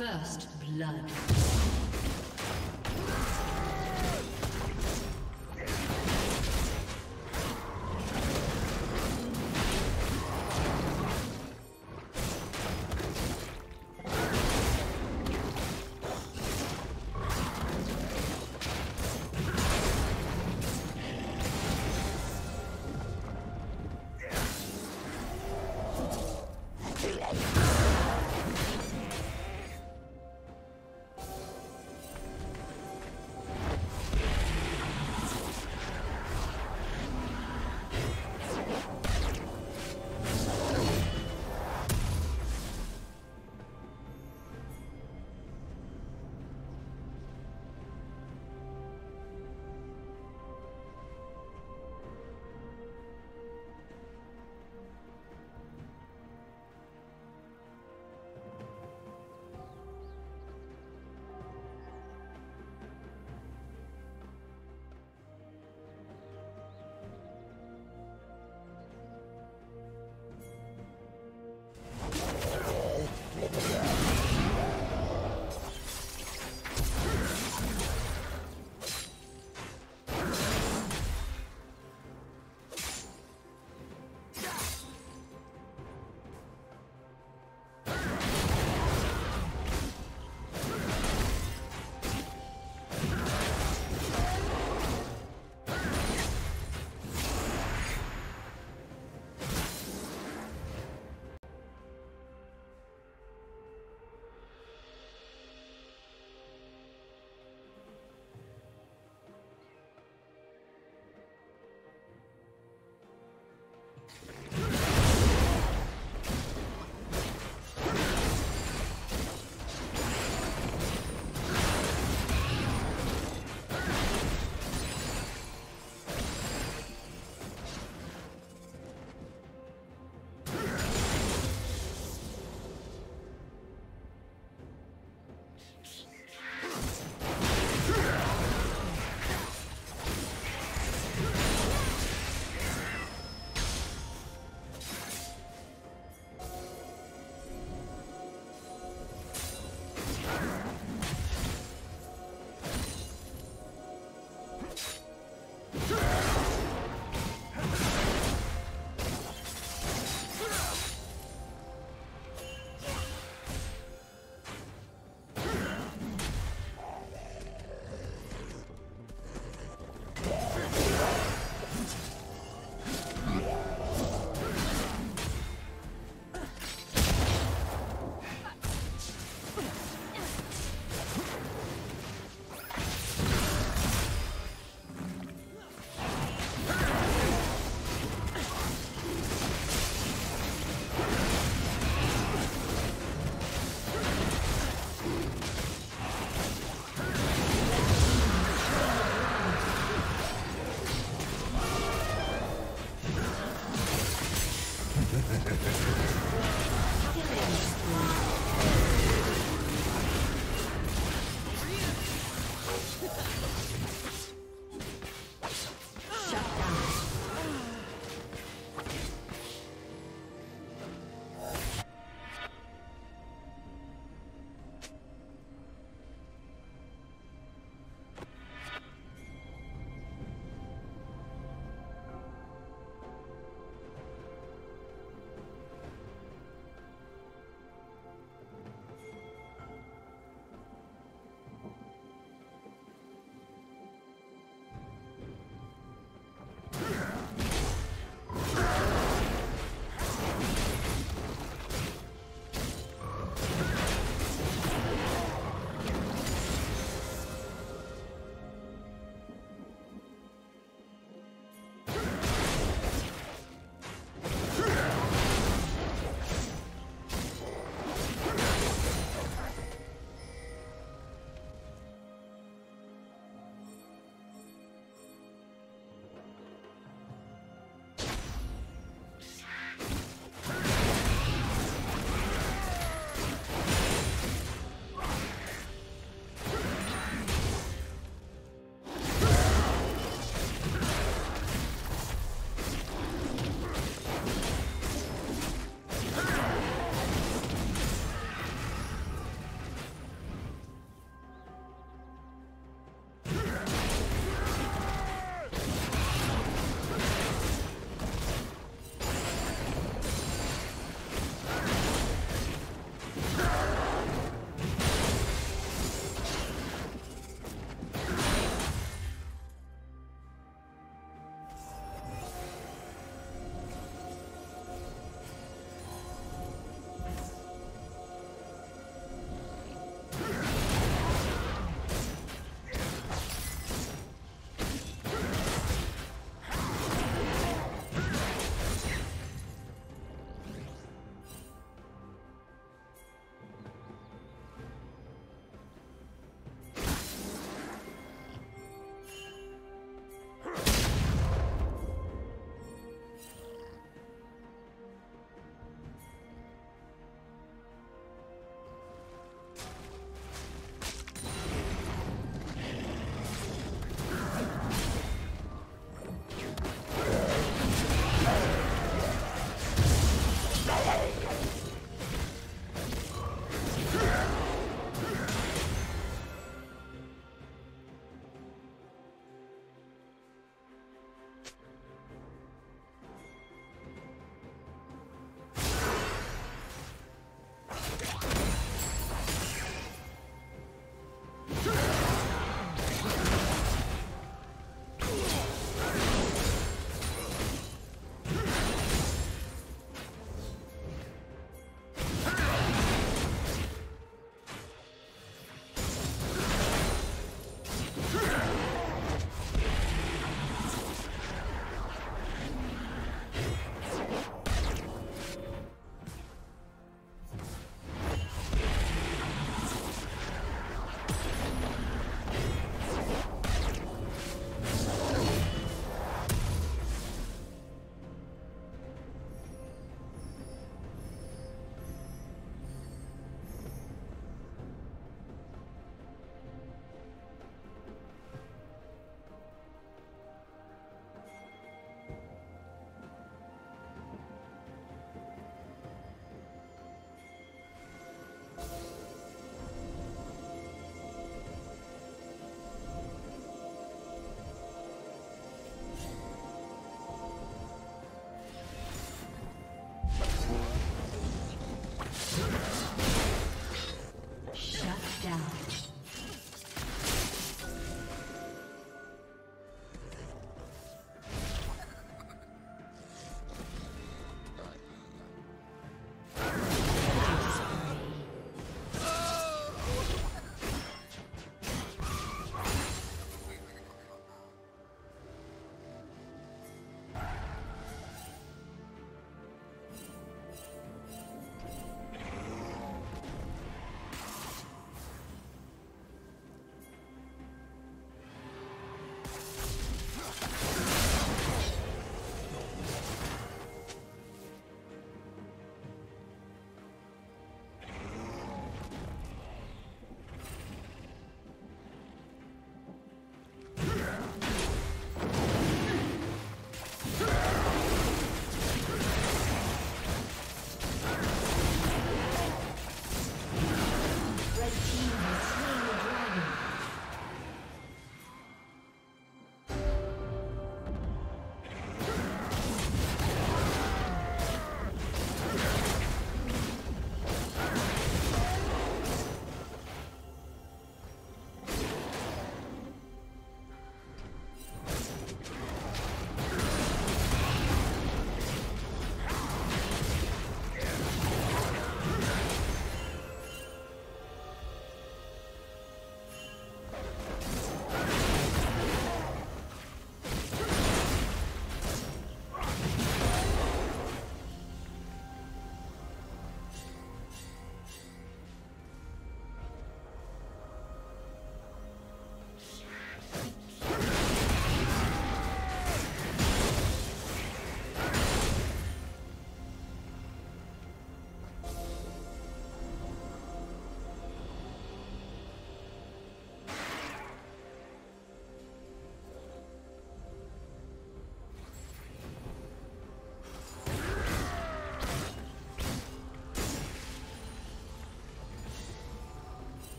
First blood.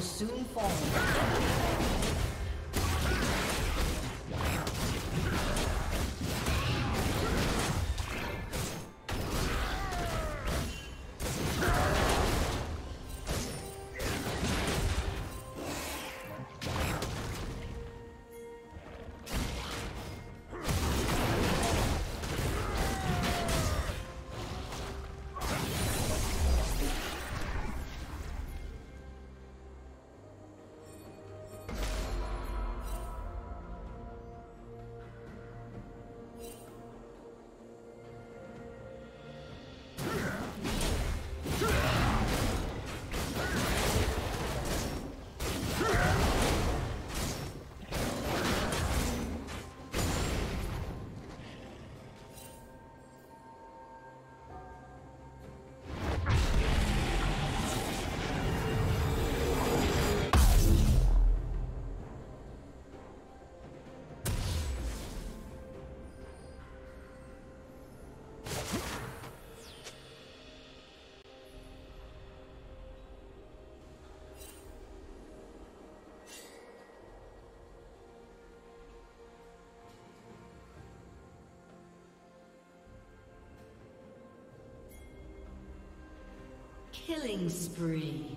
Soon fall. Killing spree.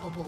Unstoppable.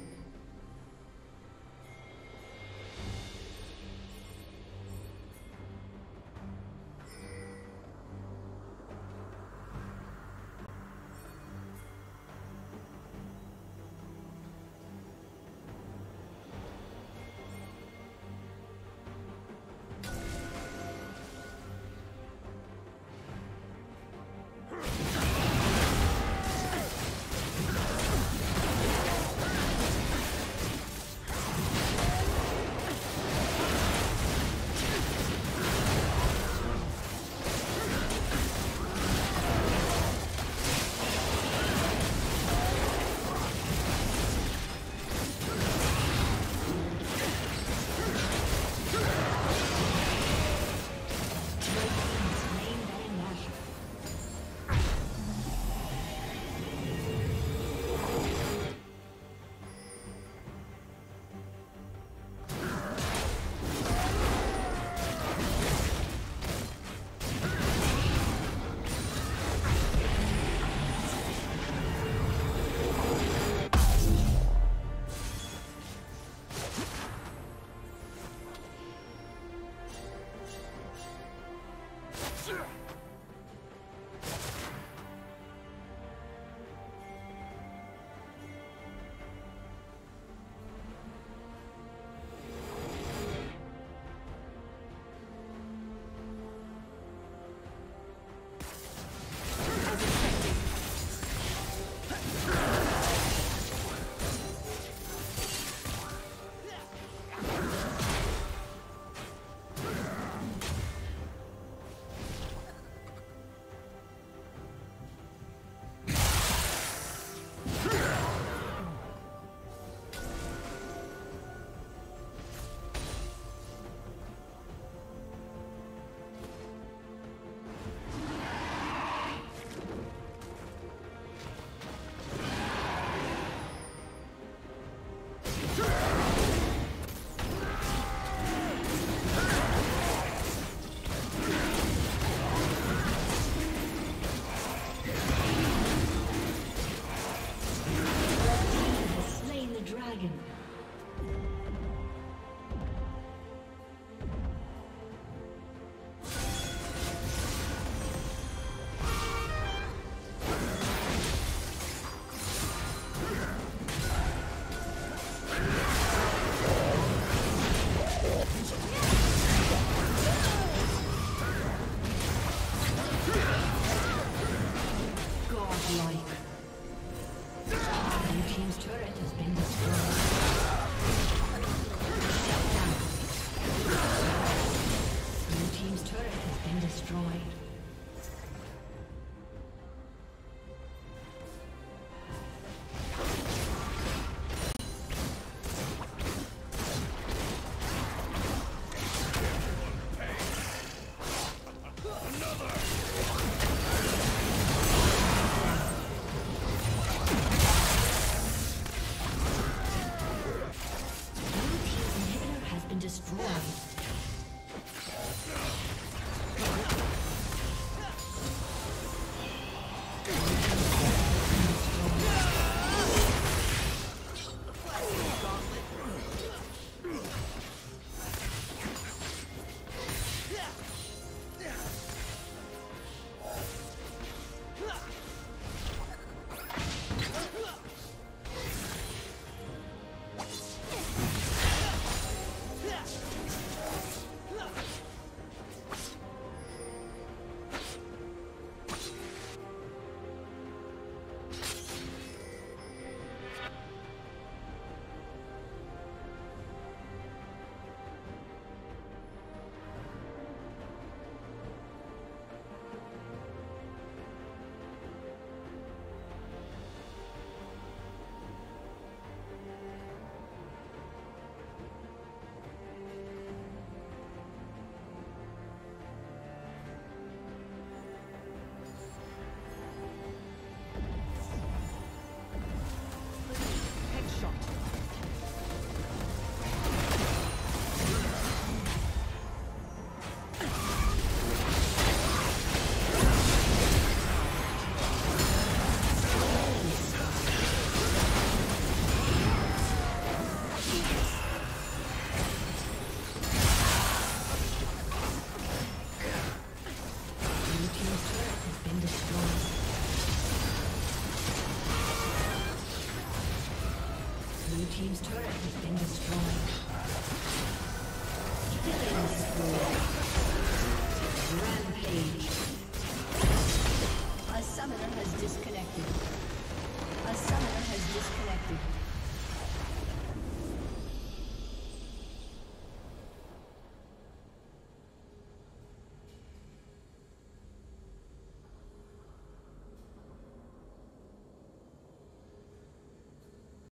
A